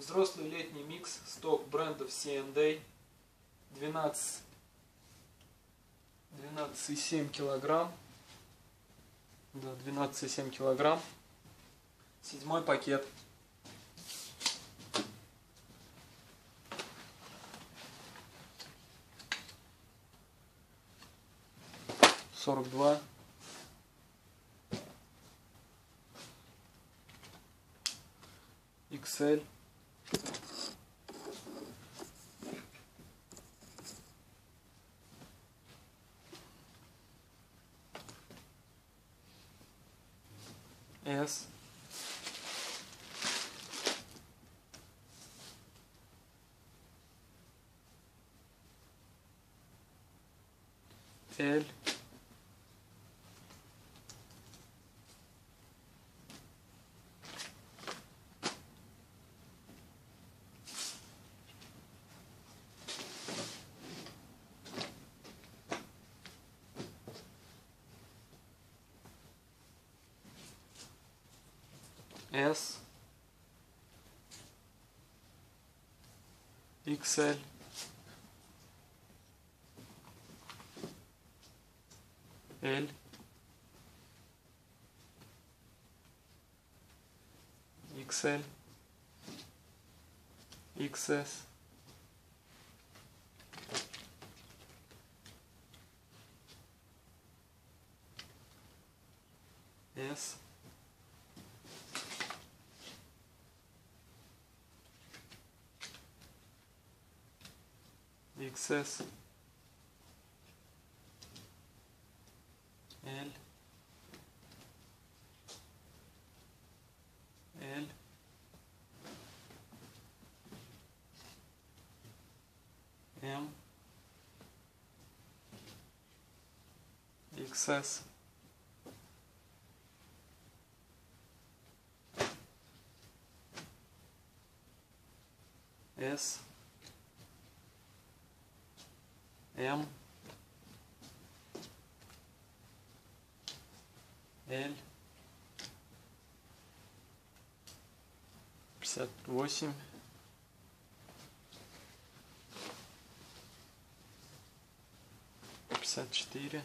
Взрослый летний микс, сток брендов C&A, 12, 12,7 килограмм. Да, 12,7 килограмм. Седьмой пакет. Сорок два. XL. É essa. S XL L. XL XS S XS L. L. M. XS S М, Л, 58, пятьдесят четыре,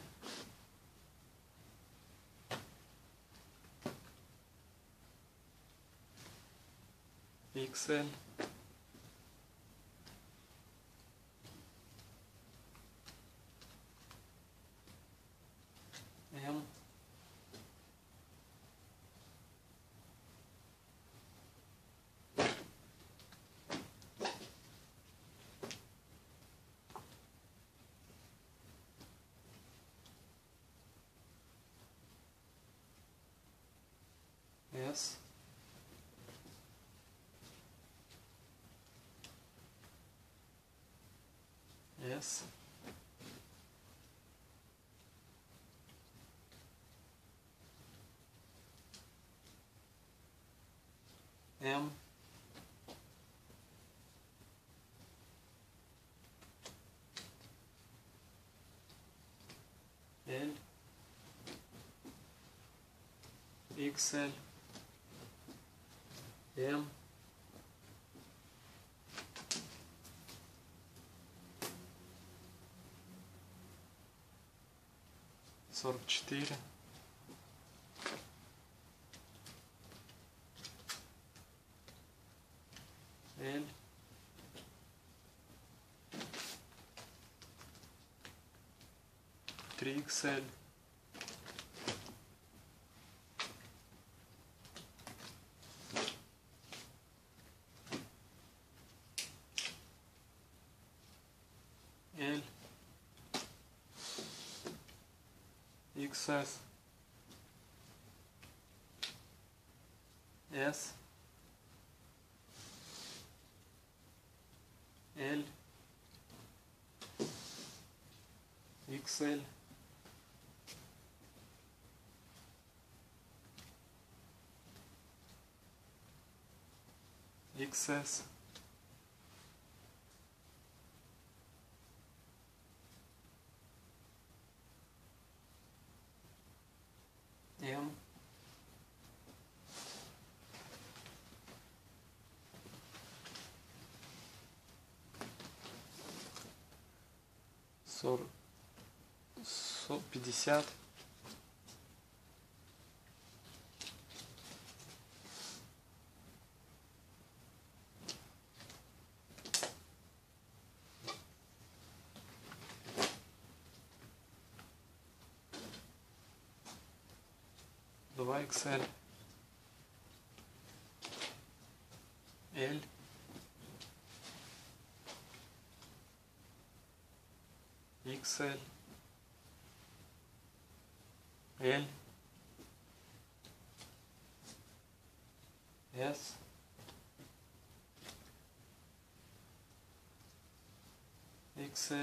XL S S M. XL M сорок четыре L три XS S L XL XS 40, 50, 2 XL L XL, L, S, XL,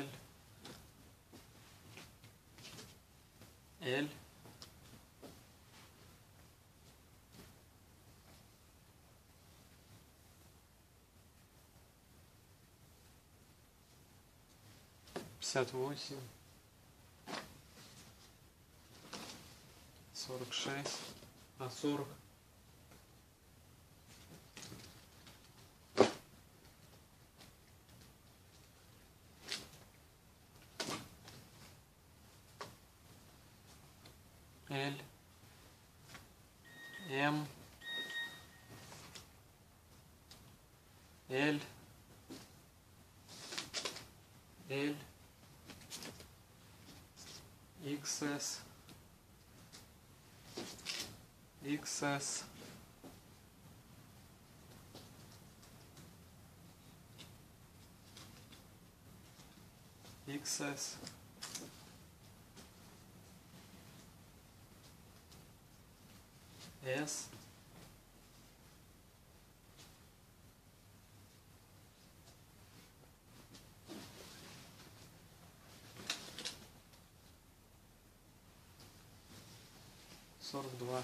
L, пятьдесят восемь, сорок шесть, а сорок. L, М, L, L, XS, XS, XS, S, сорок два.